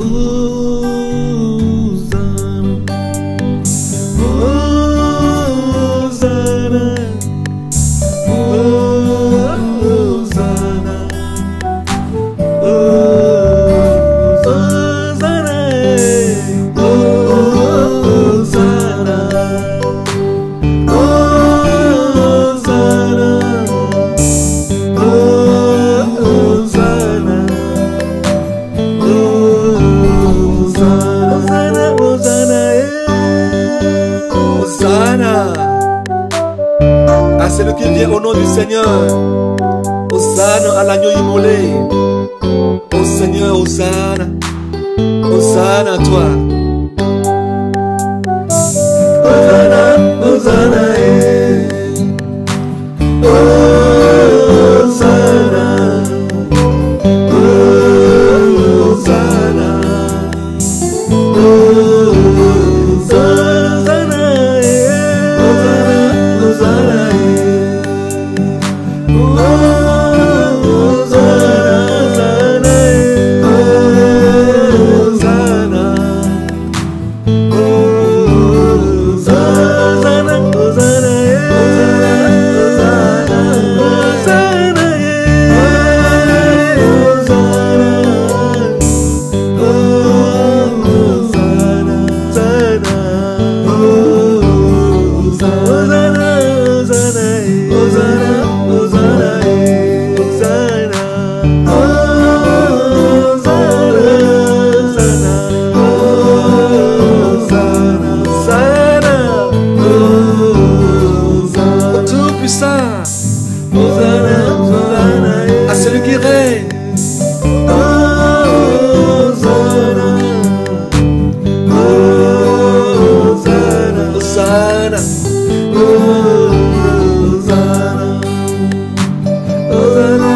Ooh. Osana à ah, celui qui vient au nom du Seigneur. Osana à l'agneau immolé. Au Seigneur, Osana. Osana à toi. Osana, Osana. Oh Hosanna, Hosanna, Hosanna, Hosanna, Hosanna.